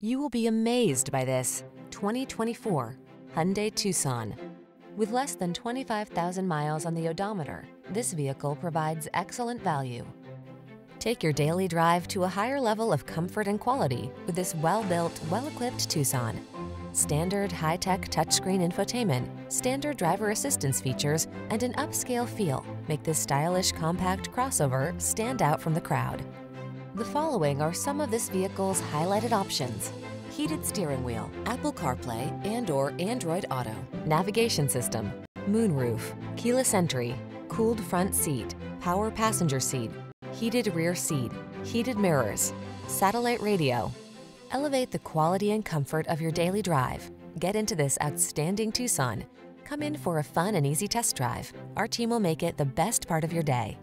You will be amazed by this 2024 Hyundai Tucson. With less than 25,000 miles on the odometer, this vehicle provides excellent value. Take your daily drive to a higher level of comfort and quality with this well-built, well-equipped Tucson. Standard high-tech touchscreen infotainment, standard driver assistance features, and an upscale feel make this stylish compact crossover stand out from the crowd. The following are some of this vehicle's highlighted options. Heated steering wheel, Apple CarPlay and or Android Auto, navigation system, moonroof, keyless entry, cooled front seat, power passenger seat, heated rear seat, heated mirrors, satellite radio. Elevate the quality and comfort of your daily drive. Get into this outstanding Tucson. Come in for a fun and easy test drive. Our team will make it the best part of your day.